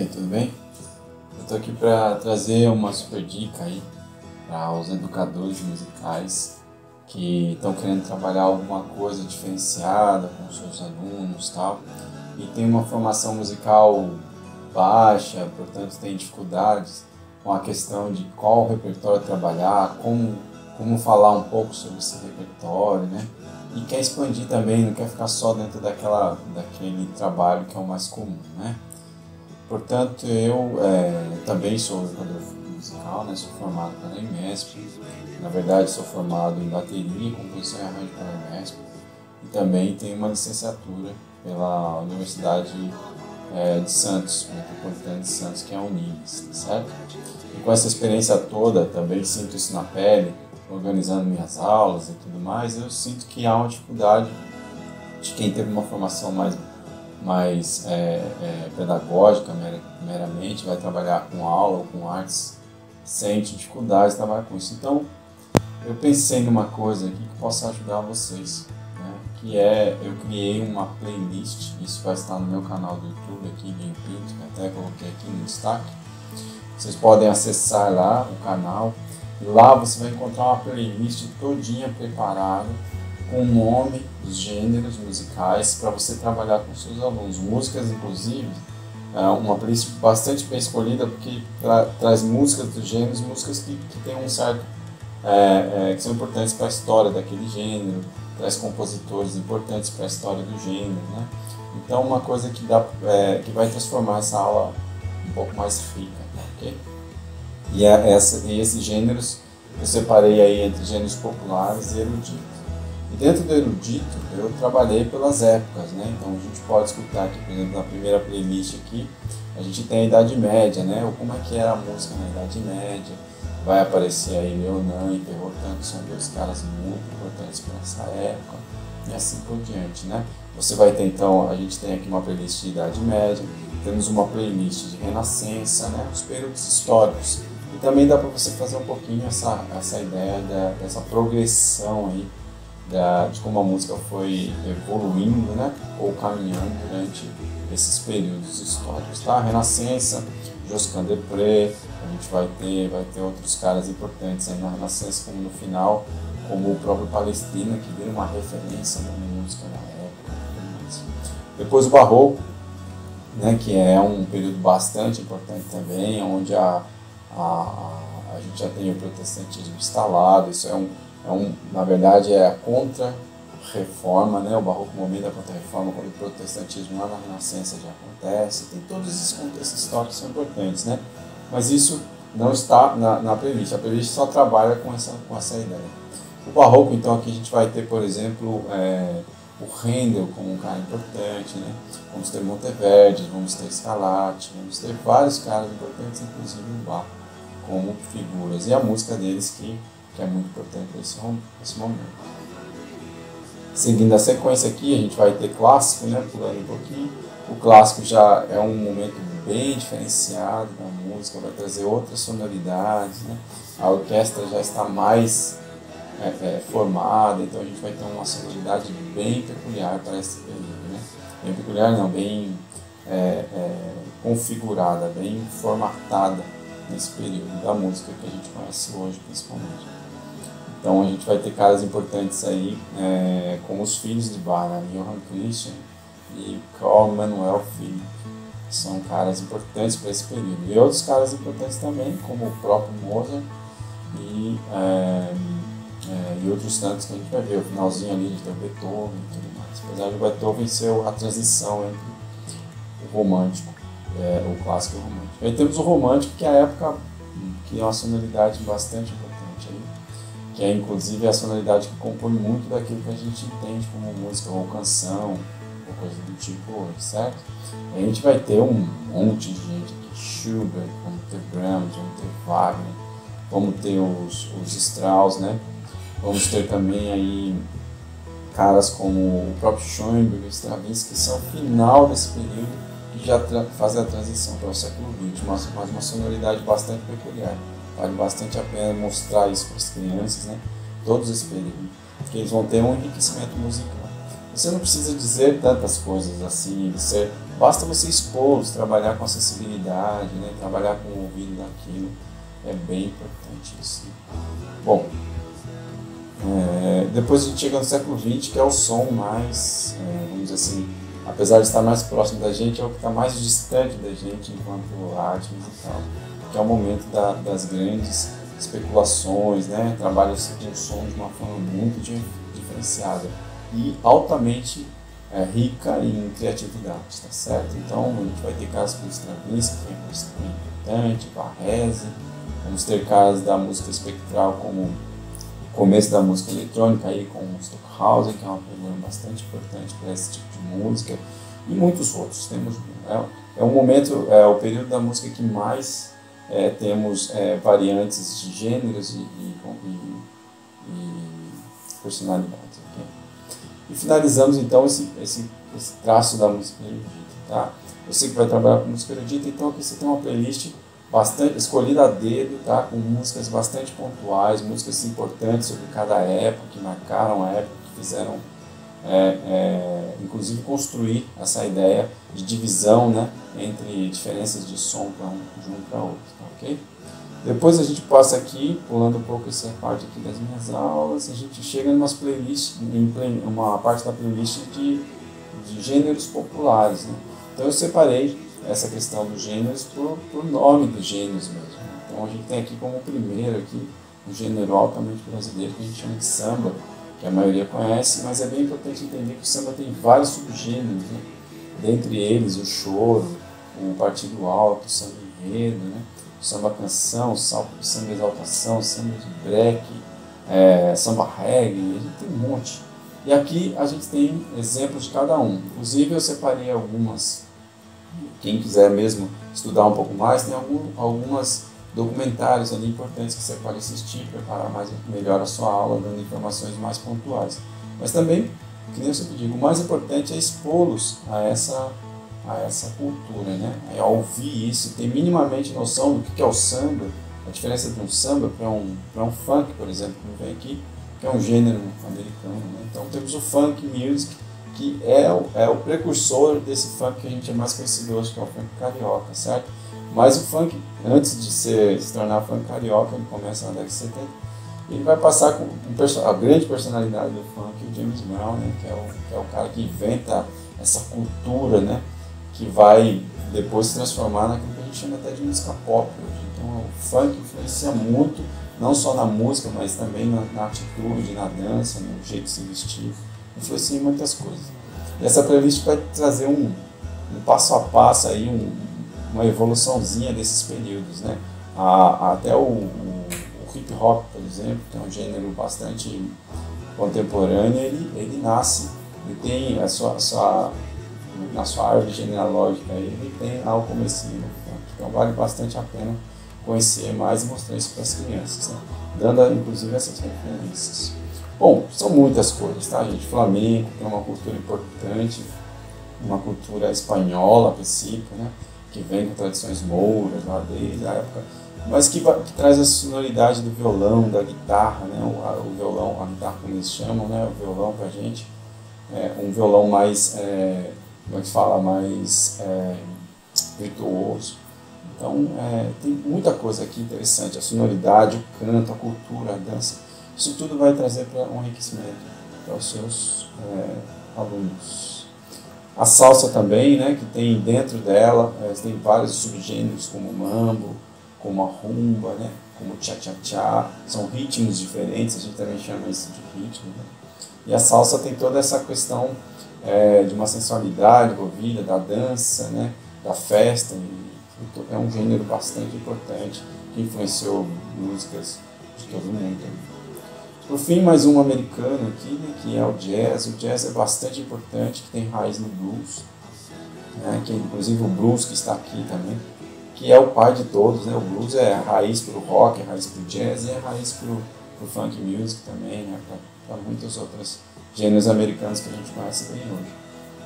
aí, tudo bem? Eu tô aqui para trazer uma super dica aí para os educadores musicais que estão querendo trabalhar alguma coisa diferenciada com seus alunos tal e tem uma formação musical baixa, portanto tem dificuldades com a questão de qual repertório trabalhar, como, como falar um pouco sobre esse repertório, né? E quer expandir também, não quer ficar só dentro daquela, daquele trabalho que é o mais comum, né? Portanto, eu é, também sou educador musical, né? sou formado pela IMESP, na verdade sou formado em bateria, composição e arranjo pela IMESP, e também tenho uma licenciatura pela Universidade é, de Santos, Metropolitana de Santos, que é a Unimes, tá certo? E com essa experiência toda, também sinto isso na pele, organizando minhas aulas e tudo mais, eu sinto que há uma dificuldade de quem teve uma formação mais mais é, é, pedagógica meramente, vai trabalhar com aula ou com artes, sente dificuldades de trabalhar com isso. Então, eu pensei numa coisa aqui que possa ajudar vocês, né? que é, eu criei uma playlist, isso vai estar no meu canal do YouTube aqui, Game Pinto, que até coloquei aqui no destaque. Vocês podem acessar lá o canal, lá você vai encontrar uma playlist todinha preparada com o nome dos gêneros musicais para você trabalhar com seus alunos. Músicas, inclusive, é uma playlist bastante bem escolhida porque tra traz músicas dos gêneros, músicas que, que tem um certo é, é, que são importantes para a história daquele gênero, traz compositores importantes para a história do gênero, né? Então, uma coisa que dá, é, que vai transformar essa aula um pouco mais rica, ok? E é essa, e esses gêneros eu separei aí entre gêneros populares e eruditos. E dentro do erudito, eu trabalhei pelas épocas, né? Então a gente pode escutar aqui, por exemplo, na primeira playlist aqui, a gente tem a Idade Média, né? Ou como é que era a música na Idade Média. Vai aparecer aí Leonan e Perrotan, que são dois caras muito importantes para essa época, e assim por diante, né? Você vai ter então, a gente tem aqui uma playlist de Idade Média, temos uma playlist de Renascença, né? Os períodos históricos. E também dá para você fazer um pouquinho essa, essa ideia da, dessa progressão aí da, de como a música foi evoluindo, né, ou caminhando durante esses períodos históricos, tá? Renascença, Josquin Depré, a gente vai ter, vai ter outros caras importantes aí na Renascença, como no final, como o próprio Palestina, que deu uma referência na música na época. Depois o Barroco, né, que é um período bastante importante também, onde a, a, a gente já tem o protestantismo instalado, isso é um é um, na verdade, é a contra-reforma, né? o barroco momento da contra-reforma, quando o protestantismo lá na Renascença já acontece, tem todos esses contextos históricos que são importantes, né? mas isso não está na, na playlist, a playlist só trabalha com essa, com essa ideia. O barroco, então, aqui a gente vai ter, por exemplo, é, o Handel como um cara importante, né? vamos ter Monteverdi, vamos ter Scarlatti, vamos ter vários caras importantes, inclusive no barroco, como figuras, e a música deles que que é muito importante nesse, nesse momento. Seguindo a sequência aqui, a gente vai ter clássico, né, pulando um pouquinho. O clássico já é um momento bem diferenciado da música, vai trazer outras sonoridades, né? A orquestra já está mais é, é, formada, então a gente vai ter uma sonoridade bem peculiar para esse período, né? Bem peculiar não, bem é, é configurada, bem formatada nesse período da música que a gente conhece hoje, principalmente. Então a gente vai ter caras importantes aí, é, como os filhos de Bach, né? Johann Christian e Carl Manuel Philipp. São caras importantes para esse período. E outros caras importantes também, como o próprio Mozart e, é, é, e outros tantos que a gente vai ver. O finalzinho ali de Beethoven e tudo mais. Apesar de Beethoven ser a transição entre o romântico, é, o clássico e o romântico. Aí temos o romântico, que é a época que é uma sonoridade bastante importante que é inclusive a sonoridade que compõe muito daquilo que a gente entende como música ou canção, ou coisa do tipo hoje, certo? A gente vai ter um monte de gente aqui, Schubert, vamos ter Brahms, vamos ter Wagner, vamos ter os, os Strauss, né? Vamos ter também aí caras como o próprio Schoenberg, Stravinsky, que são final desse período que já fazem a transição para o século XX, mas uma sonoridade bastante peculiar. Vale bastante a pena mostrar isso para as crianças, né? Todos esses períodos, porque eles vão ter um enriquecimento musical. Você não precisa dizer tantas coisas assim, ser basta você expô-los, trabalhar com acessibilidade, né? trabalhar com o ouvido daquilo, é bem importante isso. Bom, é, depois a gente chega no século XX, que é o som mais, é, vamos dizer assim, apesar de estar mais próximo da gente, é o que está mais distante da gente enquanto arte musical, que é o momento da, das grandes especulações, né? trabalha-se com o som de uma forma muito diferenciada e altamente é, rica em criatividade, tá certo? Então a gente vai ter casos como Stravinsky, que é importante, Barrese, vamos ter casos da música espectral como o começo da música eletrônica aí com Stockhausen, que é uma figura bastante importante para esse tipo de música, e muitos outros. Temos é, é um momento, é o período da música que mais é, temos é, variantes de gêneros e, e, e, e personalidades. Okay? E finalizamos então esse, esse, esse traço da música erudita. Tá? Você que vai trabalhar com música erudita, então aqui você tem uma playlist bastante escolhida a dedo, tá? com músicas bastante pontuais, músicas importantes sobre cada época, que marcaram a época, que fizeram é, é, inclusive construir essa ideia de divisão né, entre diferenças de som para um, de um para outro, tá, ok? Depois a gente passa aqui, pulando um pouco essa parte aqui das minhas aulas, a gente chega em umas playlists, em play, uma parte da playlist de, de gêneros populares. Né? Então eu separei essa questão dos gêneros por, por nome dos gêneros mesmo. Então a gente tem aqui como primeiro aqui um gênero altamente brasileiro que a gente chama de samba, que a maioria conhece, mas é bem importante entender que o samba tem vários subgêneros, né? dentre eles o choro, o partido alto, o samba enredo, né? o samba canção, o samba exaltação, o samba de break, é, samba reggae, a gente tem um monte. E aqui a gente tem exemplos de cada um. Inclusive eu separei algumas, quem quiser mesmo estudar um pouco mais, tem algum, algumas documentários ali importantes que você pode assistir, preparar mais melhor a sua aula, dando informações mais pontuais. Mas também, que nem eu sempre digo, o mais importante é expô-los a essa, a essa cultura, né? É ouvir isso, ter minimamente noção do que é o samba, a diferença de um samba para um, um funk, por exemplo, que vem aqui, que é um gênero americano. Né? Então temos o funk music, que é o, é o precursor desse funk que a gente é mais conhecido hoje, que é o funk carioca, certo? Mas o funk, antes de ser, se tornar funk carioca, ele começa na década de 70, ele vai passar com um, a grande personalidade do funk, o James Brown, né, que, é o, que é o cara que inventa essa cultura, né, que vai depois se transformar naquilo que a gente chama até de música pop hoje. Então o funk influencia muito, não só na música, mas também na, na atitude, na dança, no jeito de se vestir, influencia em muitas coisas. E essa playlist vai trazer um, um passo a passo aí, um, uma evoluçãozinha desses períodos, né? A, até o, o, o, hip hop, por exemplo, que é um gênero bastante contemporâneo, ele, ele nasce, ele tem a sua, a sua na sua árvore genealógica, ele tem lá o comecinho, então vale bastante a pena conhecer mais e mostrar isso para as crianças, né? dando inclusive essas referências. Bom, são muitas coisas, tá, gente? Flamengo tem uma cultura importante, uma cultura espanhola a princípio, né? Que vem com tradições mouras lá desde a época, mas que, que, traz a sonoridade do violão, da guitarra, né? o, a, o violão, a guitarra como eles chamam, né? o violão para a gente, é um violão mais, é, como é que fala, mais é, virtuoso. Então é, tem muita coisa aqui interessante, a sonoridade, o canto, a cultura, a dança, isso tudo vai trazer para um enriquecimento para os seus é, alunos. A salsa também, né, que tem dentro dela, é, tem vários subgêneros como o mambo, como a rumba, né, como o cha-cha-cha, são ritmos diferentes, a gente também chama isso de ritmo. Né? E a salsa tem toda essa questão é, de uma sensualidade envolvida, da dança, né, da festa, é um gênero bastante importante que influenciou músicas de todo mundo. Por fim, mais um americano aqui, né, que é o jazz. O jazz é bastante importante, que tem raiz no blues, né, que inclusive o blues que está aqui também, que é o pai de todos. Né, o blues é a raiz para o rock, é raiz para o jazz e é raiz para o funk music também, né, para muitos outros gêneros americanos que a gente conhece bem hoje.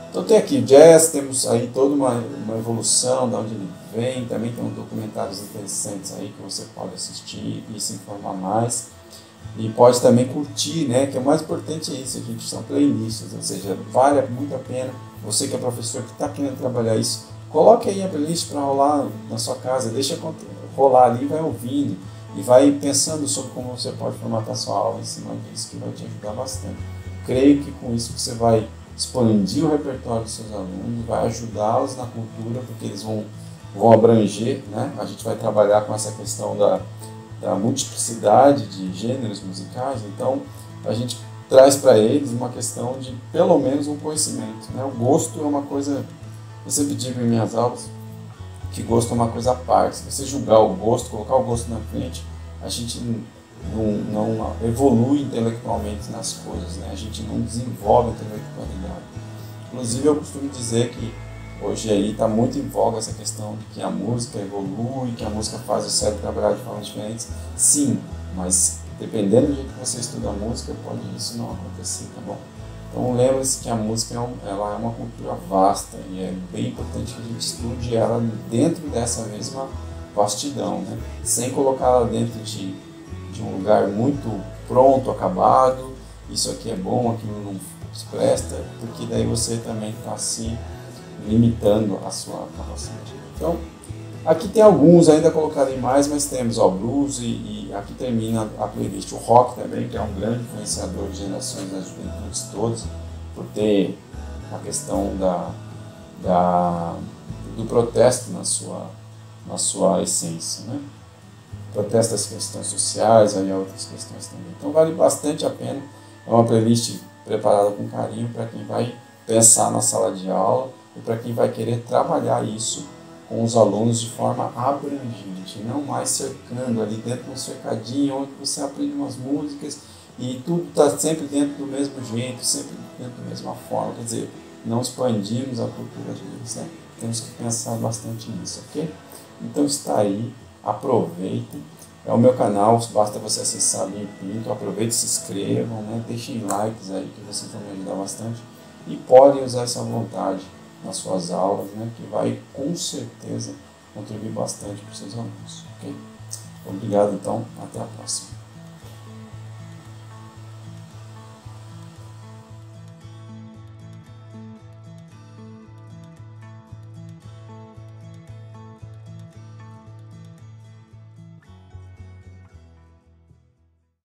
Então tem aqui jazz, temos aí toda uma, uma evolução de onde ele vem, também tem documentários interessantes aí que você pode assistir e se informar mais. E pode também curtir, né? Que é o mais importante é isso, a gente são playlists, ou seja, vale muito a pena. Você que é professor que está querendo trabalhar isso, coloque aí a playlist para rolar na sua casa, deixa rolar ali, vai ouvindo e vai pensando sobre como você pode formatar sua aula em cima disso, que vai te ajudar bastante. Creio que com isso você vai expandir o repertório dos seus alunos, vai ajudá-los na cultura, porque eles vão, vão abranger, né? A gente vai trabalhar com essa questão da, da multiplicidade de gêneros musicais, então a gente traz para eles uma questão de pelo menos um conhecimento, né? O gosto é uma coisa, eu sempre digo em minhas aulas, que gosto é uma coisa à parte. Se você julgar o gosto, colocar o gosto na frente, a gente não, não evolui intelectualmente nas coisas, né? a gente não desenvolve intelectualidade. Inclusive, eu costumo dizer que hoje aí está muito em voga essa questão de que a música evolui, que a música faz o cérebro trabalhar de formas diferentes. Sim, mas dependendo do jeito que você estuda a música, pode isso não acontecer, tá bom? Então lembre-se que a música é, ela é uma cultura vasta e é bem importante que a gente estude ela dentro dessa mesma vastidão, né? sem colocá-la dentro de, de um lugar muito pronto, acabado, isso aqui é bom, aquilo não presta, porque daí você também está se limitando a sua capacidade. Então, aqui tem alguns, ainda colocarei mais, mas temos o blues e, e, aqui termina a playlist. O rock também, que é um grande influenciador de gerações das juventudes todas, por ter a questão da, da, do protesto na sua na sua essência. Né? Protesta as questões sociais, aí outras questões também. Então vale bastante a pena. É uma playlist preparada com carinho para quem vai pensar na sala de aula e para quem vai querer trabalhar isso com os alunos de forma abrangente, não mais cercando ali dentro de um cercadinho onde você aprende umas músicas e tudo está sempre dentro do mesmo jeito, sempre dentro da mesma forma. Quer dizer, não expandimos a cultura deles, né? Temos que pensar bastante nisso, ok? Então está aí, aproveitem. É o meu canal, basta você acessar bem Pinto, aproveitem, se inscrevam, né? deixem likes aí que vocês vão me ajudar bastante. E podem usar essa vontade nas suas aulas, né? que vai com certeza contribuir bastante para os seus alunos. ok? Obrigado então, até a próxima.